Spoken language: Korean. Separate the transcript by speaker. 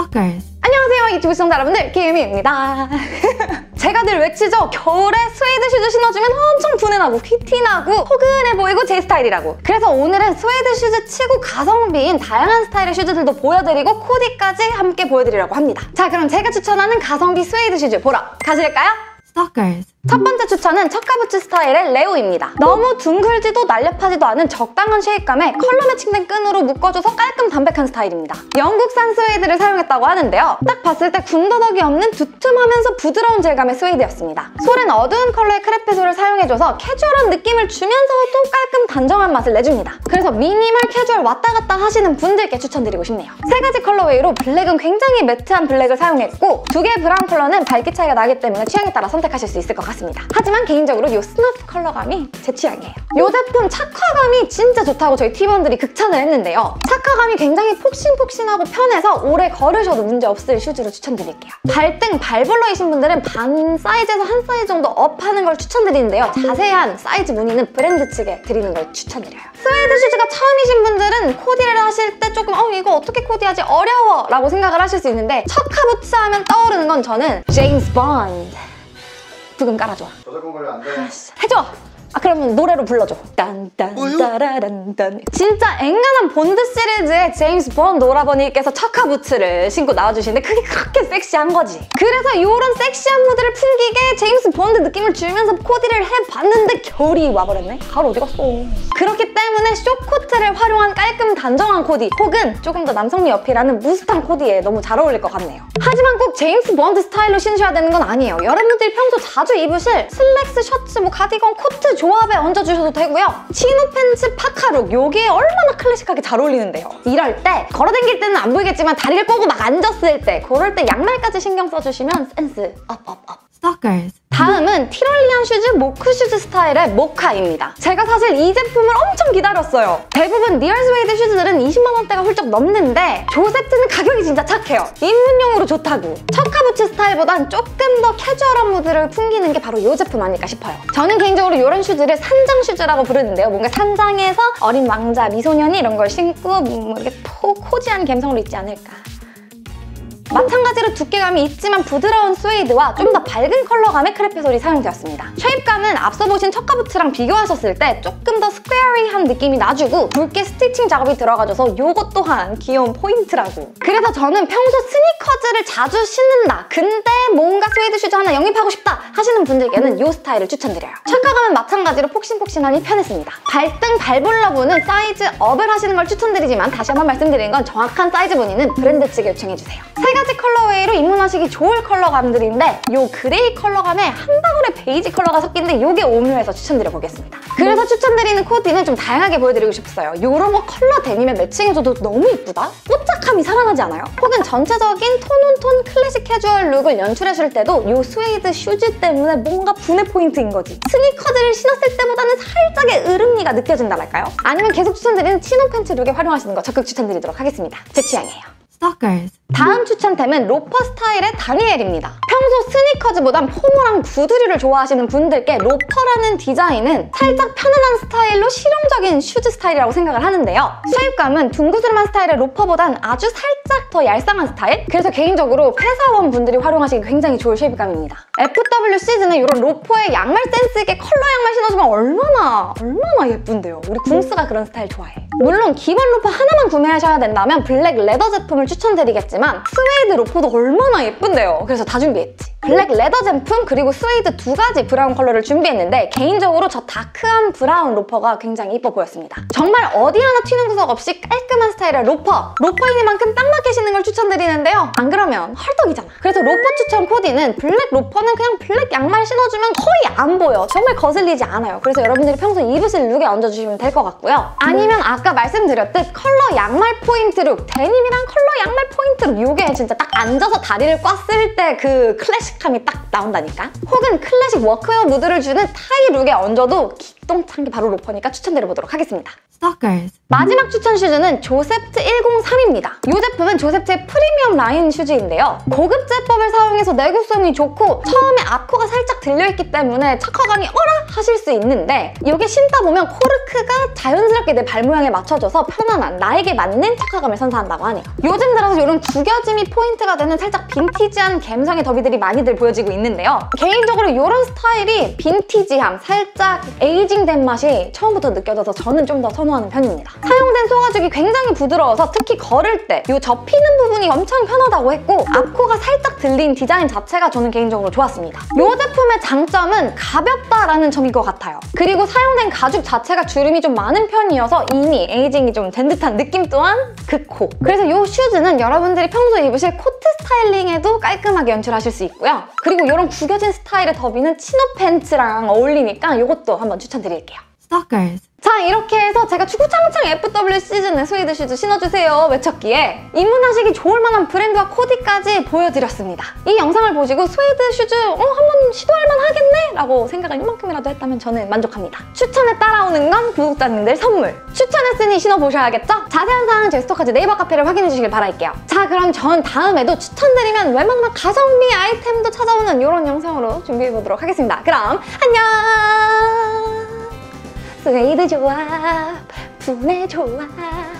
Speaker 1: Stalkers.
Speaker 2: 안녕하세요 유튜브 시청자 여러분들 김희입니다 제가 늘 외치죠 겨울에 스웨이드 슈즈 신어주면 엄청 부내나고 귀티나고 포근해 보이고 제 스타일이라고 그래서 오늘은 스웨이드 슈즈 치고 가성비인 다양한 스타일의 슈즈들도 보여드리고 코디까지 함께 보여드리려고 합니다 자 그럼 제가 추천하는 가성비 스웨이드 슈즈 보러 가실까요?
Speaker 1: Stalkers.
Speaker 2: 첫 번째 추천은 chukka부츠 스타일의 레오입니다. 너무 둥글지도 날렵하지도 않은 적당한 shape감에 컬러 매칭된 끈으로 묶어줘서 깔끔 담백한 스타일입니다. 영국산 스웨이드를 사용했다고 하는데요. 딱 봤을 때 군더더기 없는 두툼하면서 부드러운 질감의 스웨이드였습니다. sole은 어두운 컬러의 crepe sole을 사용해줘서 캐주얼한 느낌을 주면서도 깔끔 단정한 맛을 내줍니다. 그래서 미니멀 캐주얼 왔다 갔다 하시는 분들께 추천드리고 싶네요. 세 가지 colorway로 블랙은 굉장히 매트한 블랙을 사용했고 두 개의 브라운 컬러는 밝기 차이가 나기 때문에 취향에 따라 선택하실 수 있을 것 같 습니다. 하지만 개인적으로 이 snuff 컬러감이 제 취향이에요. 이 제품 착화감이 진짜 좋다고 저희 팀원들이 극찬을 했는데요. 착화감이 굉장히 폭신폭신하고 편해서 오래 걸으셔도 문제없을 슈즈로 추천드릴게요. 발등 발볼러이신 분들은 반 사이즈에서 한 사이즈 정도 up하는 걸 추천드리는데요. 자세한 사이즈 문의는 브랜드 측에 드리는 걸 추천드려요. 스웨이드 슈즈가 처음이신 분들은 코디를 하실 때 조금 어 이거 어떻게 코디하지 어려워 라고 생각을 하실 수 있는데 chukka 부츠 하면 떠오르는 건 저는 제임스 본드 브금 깔아줘
Speaker 3: 저작권 관련 안 돼.
Speaker 2: 해줘! 아 그러면 노래로 불러줘. 딴딴따라란딴. 진짜 앵간한 본드 시리즈의 제임스 본드 오라버니께서 chukka부츠를 신고 나와주시는데 그게 그렇게 섹시한 거지. 그래서 이런 섹시한 무드를 풍기게 제임스 본드 느낌을 주면서 코디를 해봤는데 겨울이 와버렸네. 가을 어디 갔어? 그렇기 때문에 short코트를 활용한 깔끔 단정한 코디 혹은 조금 더 남성미 어필하는 무스탕 코디에 너무 잘 어울릴 것 같네요. 하지만 꼭 제임스 본드 스타일로 신으셔야 되는 건 아니에요. 여러분들이 평소 자주 입으실 슬랙스, 셔츠, 뭐 가디건, 코트 조합에 얹어주셔도 되고요. 치노 팬츠 파카룩 요게 얼마나 클래식하게 잘 어울리는데요. 이럴 때 걸어다닐 때는 안 보이겠지만 다리를 꼬고 막 앉았을 때 그럴 때 양말까지 신경 써주시면 센스 up up up.
Speaker 1: Stalkers.
Speaker 2: 다음은 Tyrolean 슈즈 모크 슈즈 스타일의 모카입니다. 제가 사실 이 제품을 엄청 기다렸어요. 대부분 real 스웨이드 슈즈들은 20만 원대가 훌쩍 넘는데 조셉트는 가격이 진짜 착해요. 입문용으로 좋다고. chukka boots 스타일보단 조금 더 캐주얼한 무드를 풍기는 게 바로 이 제품 아닐까 싶어요. 저는 개인적으로 이런 슈즈를 산장 슈즈라고 부르는데요. 뭔가 산장에서 어린 왕자, 미소년이 이런 걸 신고 뭐 이렇게 포, cozy한 감성으로 있지 않을까. 마찬가지로 두께감이 있지만 부드러운 스웨이드와 좀 더 밝은 컬러감의 crepe sole이 사용되었습니다. shape감은 앞서 보신 chukka boots랑 비교하셨을 때 조금 더 squarely한 느낌이 나주고 굵게 stitching 작업이 들어가줘서 이것 또한 귀여운 포인트라고. 그래서 저는 평소 스니커즈를 자주 신는다. 근데 뭔가 스웨이드 슈즈 하나 영입하고 싶다 하시는 분들께는 이 스타일을 추천드려요. 착화감은 마찬가지로 폭신폭신하니 편했습니다. 발등 발볼러분은 사이즈 up을 하시는 걸 추천드리지만 다시 한번 말씀드리는 건 정확한 사이즈 문의는 브랜드 측에 요청해주세요. 세 가지 colorway로 입문하시기 좋을 컬러감들인데 이 그레이 컬러감에 한 방울의 베이지 컬러가 섞인데 이게 오묘해서 추천드려 보겠습니다. 그래서 추천드리는 코디는 좀 다양하게 보여드리고 싶었어요. 이런 거 컬러 데님에 매칭해줘도 너무 이쁘다? 뽀짝 함이 살아나지 않아요? 혹은 전체적인 tone on tone 클래식 캐주얼 룩을 연출해줄 때도 이 스웨이드 슈즈 때문에 뭔가 분해 포인트인 거지. 스니커즈를 신었을 때보다는 살짝의 어른미가 느껴진다랄까요? 아니면 계속 추천드리는 치노 팬츠 룩에 활용하시는 거 적극 추천드리도록 하겠습니다. 제 취향이에요.
Speaker 1: Stalkers.
Speaker 2: 다음 추천템은 로퍼 스타일의 다니엘입니다. 평소 스니커즈보단 formal한 구두류를 좋아하시는 분들께 로퍼라는 디자인은 살짝 편안한 스타일로 실용적인 슈즈 스타일이라고 생각을 하는데요. shape감은 둥그스름한 스타일의 로퍼보단 아주 살짝 더 얄쌍한 스타일? 그래서 개인적으로 회사원 분들이 활용하시기 굉장히 좋을 shape감입니다. FW 시즌에 이런 로퍼의 양말 센스 있게 컬러 양말 신어주면 얼마나 얼마나 예쁜데요. 우리 궁스가 그런 스타일 좋아해. 물론 기본 로퍼 하나만 구매하셔야 된다면 블랙 leather 제품을 추천드리겠지만 스웨이드 로퍼도 얼마나 예쁜데요. 그래서 다 준비했지. 블랙 leather 제품 그리고 스웨이드 두 가지 브라운 컬러를 준비했는데 개인적으로 저 dark한 브라운 로퍼가 굉장히 예뻐 보였습니다. 정말 어디 하나 튀는 구석 없이 깔끔한 스타일의 로퍼! 로퍼이니만큼 딱 맞게 신는 걸 추천드리는데요. 안 그러면 헐떡이잖아. 그래서 로퍼 추천 코디는 블랙 로퍼는 그냥 블랙 양말 신어주면 거의 안 보여. 정말 거슬리지 않아요. 그래서 여러분들이 평소 입으실 룩에 얹어주시면 될 것 같고요. 아니면 아까 말씀드렸듯 컬러 양말 포인트 룩, 데님이랑 컬러 양말 포인트 룩 이게 진짜 딱 앉아서 다리를 꽜을 때 그 클래식 함이 딱 나온다니까? 혹은 클래식 워크웨어 무드를 주는 타이 룩에 얹어도 기똥찬 게 바로 로퍼니까 추천드려보도록 하겠습니다.
Speaker 1: Stalkers.
Speaker 2: 마지막 추천 슈즈는 조셉트 103입니다. 이 제품은 조셉트의 프리미엄 라인 슈즈인데요. 고급 제법을 사용해서 내구성이 좋고 처음에 앞코가 살짝 들려있기 때문에 착화감이 어라 하실 수 있는데 이게 신다 보면 코르크가 자연스럽게 내 발 모양에 맞춰져서 편안한 나에게 맞는 착화감을 선사한다고 하네요. 요즘 들어서 이런 구겨짐이 포인트가 되는 살짝 빈티지한 감성의 derby들이 많이들 보여지고 있는데요. 개인적으로 이런 스타일이 빈티지함, 살짝 aging된 맛이 처음부터 느껴져서 저는 좀 더 선호하는 편입니다. 사용된 소가죽이 굉장히 부드러워서 특히 걸을 때 이 접히는 부분이 엄청 편하다고 했고 앞코가 살짝 들린 디자인 자체가 저는 개인적으로 좋았습니다. 이 제품의 장점은 가볍다라는 점인 것 같아요. 그리고 사용된 가죽 자체가 주름이 좀 많은 편이어서 이미 aging이 좀 된 듯한 느낌 또한 극호. 그래서 이 슈즈는 여러분들이 평소에 입으실 코트 스타일링에도 깔끔하게 연출하실 수 있고요. 그리고 이런 구겨진 스타일의 derby는 치노 팬츠랑 어울리니까 이것도 한번 추천드릴게요.
Speaker 1: Stalkers.
Speaker 2: 자 이렇게 해서 제가 주구장창 FW 시즌의 스웨이드 슈즈 신어주세요 외쳤기에 입문하시기 좋을 만한 브랜드와 코디까지 보여드렸습니다. 이 영상을 보시고 스웨이드 슈즈 어 한번 시도할 만하겠네? 라고 생각을 이만큼이라도 했다면 저는 만족합니다. 추천에 따라오는 건 구독자님들 선물! 추천했으니 신어보셔야겠죠? 자세한 사항은 제 스토커즈 네이버 카페를 확인해주시길 바랄게요. 자 그럼 전 다음에도 추천드리면 웬만한 가성비 아이템도 찾아오는 이런 영상으로 준비해보도록 하겠습니다. 그럼 안녕! 스웨이드 조합 분해 조합